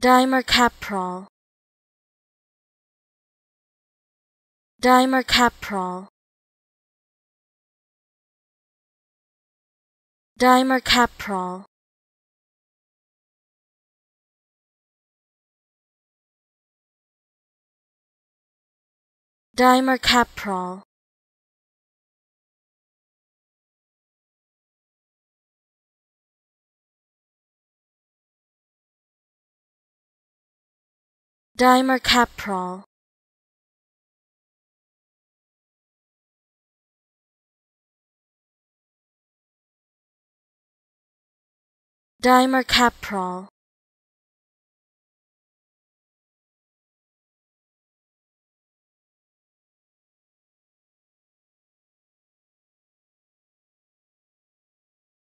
Dimercaprol Dimercaprol Dimercaprol Dimercaprol Dimercaprol Dimercaprol